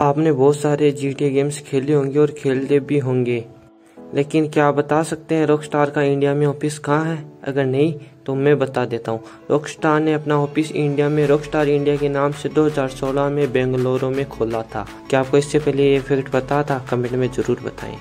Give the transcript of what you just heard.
आपने बहुत सारे GTA गेम्स खेले होंगे और खेलते भी होंगे। लेकिन क्या आप बता सकते हैं रॉकस्टार का इंडिया में ऑफ़िस कहाँ है? अगर नहीं तो मैं बता देता हूँ। रॉकस्टार ने अपना ऑफ़िस इंडिया में रॉकस्टार इंडिया के नाम से 2016 में बेंगलुरु में खोला था। क्या आपको इससे पहले ये फैक्ट पता था? कमेंट में ज़रूर बताएँ।